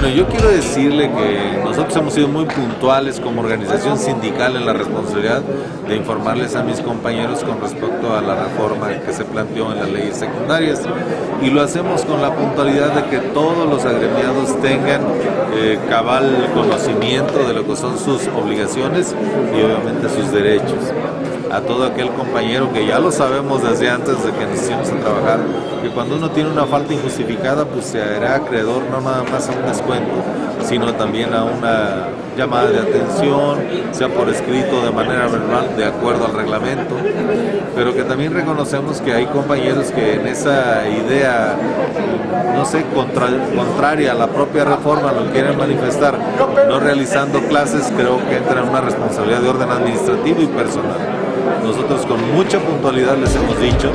Bueno, yo quiero decirle que nosotros hemos sido muy puntuales como organización sindical en la responsabilidad de informarles a mis compañeros con respecto a la reforma que se planteó en las leyes secundarias. Y lo hacemos con la puntualidad de que todos los agremiados tengan eh, cabal conocimiento de lo que son sus obligaciones y obviamente sus derechos a todo aquel compañero que ya lo sabemos desde antes de que iniciamos a trabajar, que cuando uno tiene una falta injustificada, pues se hará acreedor no nada más a un descuento, sino también a una llamada de atención, sea por escrito de manera verbal, de acuerdo al reglamento, pero que también reconocemos que hay compañeros que en esa idea, no sé, contraria a la propia reforma lo quieren manifestar, no realizando clases, creo que entra en una responsabilidad de orden administrativo y personal. Nosotros con mucha puntualidad les hemos dicho